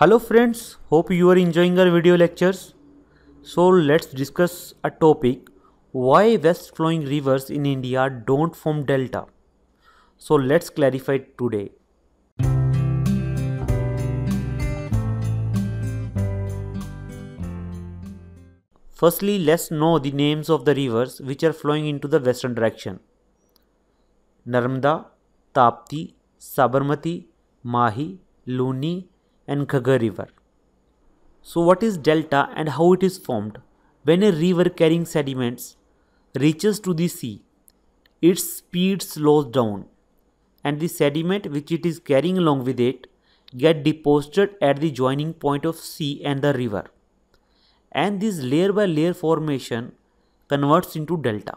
Hello friends, hope you are enjoying our video lectures. So let's discuss a topic why west flowing rivers in India don't form delta. So let's clarify today. Firstly, let's know the names of the rivers which are flowing into the western direction. Narmada, Tapti, Sabarmati, Mahi, Luni and Ghaggar river. So what is delta and how it is formed? When a river carrying sediments reaches to the sea, its speed slows down and the sediment which it is carrying along with it get deposited at the joining point of sea and the river. And this layer by layer formation converts into delta.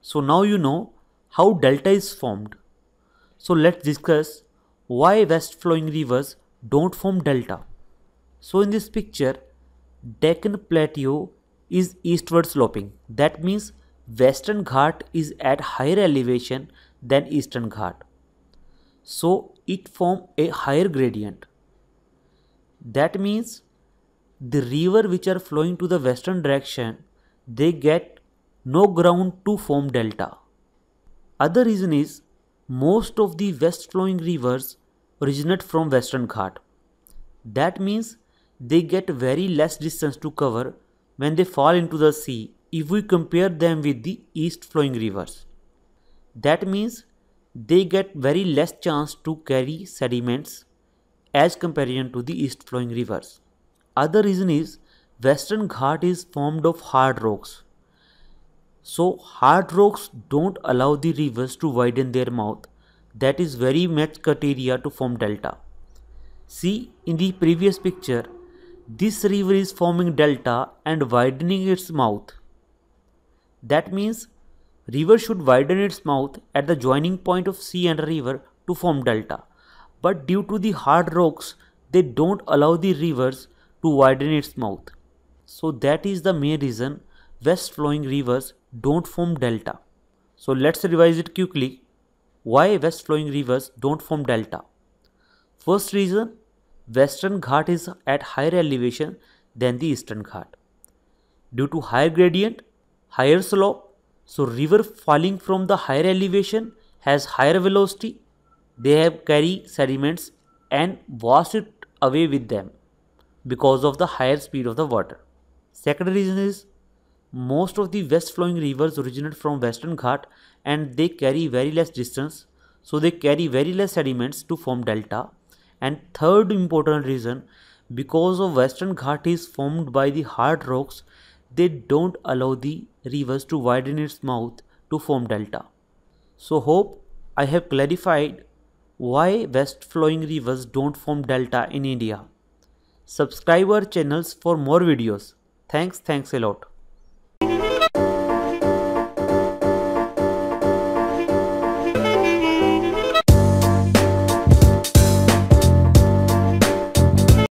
So now you know how delta is formed. So let's discuss why west flowing rivers don't form delta. So in this picture, Deccan Plateau is eastward sloping. That means Western Ghat is at higher elevation than Eastern Ghat. So it form a higher gradient. That means the river which are flowing to the western direction, they get no ground to form delta. Other reason is most of the west flowing rivers originate from Western Ghat. That means they get very less distance to cover when they fall into the sea if we compare them with the east flowing rivers. That means they get very less chance to carry sediments as comparison to the east flowing rivers. Other reason is Western Ghat is formed of hard rocks. So hard rocks don't allow the rivers to widen their mouth that is very much criteria to form delta. See in the previous picture, this river is forming delta and widening its mouth. That means river should widen its mouth at the joining point of sea and river to form delta. But due to the hard rocks, they don't allow the rivers to widen its mouth. So that is the main reason west flowing rivers don't form delta. So let's revise it quickly why west flowing rivers don't form delta. First reason, western Ghat is at higher elevation than the eastern Ghat. Due to higher gradient, higher slope, so river falling from the higher elevation has higher velocity, they have carry sediments and wash it away with them because of the higher speed of the water. Second reason is most of the west flowing rivers originate from western Ghat and they carry very less distance so they carry very less sediments to form delta and third important reason because of western Ghat is formed by the hard rocks they don't allow the rivers to widen its mouth to form delta. So hope I have clarified why west flowing rivers don't form delta in India. Subscribe our channels for more videos. Thanks, thanks a lot.